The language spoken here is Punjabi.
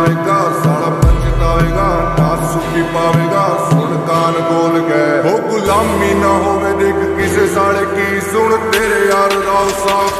ਜਾਵੇਗਾ ਸਾਲਾ ਪਛਤਾਵੇਗਾ ਨਾ ਸੁਖੀ ਪਾਵੇਗਾ ਸੁਣ ਕਾਨ ਖੋਲ ਗਏ ਉਹ ਗੁਲਾਮੀ ਨਾ ਹੋਵੇ, ਦੇਖ ਕਿਸੇ ਸਾਲੇ ਕੀ ਸੁਣ, ਤੇਰੇ ਯਾਰ ਦਾ ਸਾਫ਼